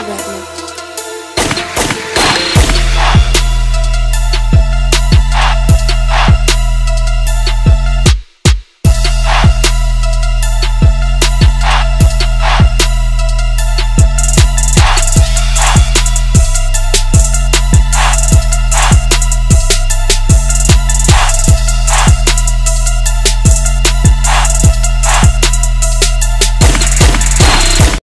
Redneck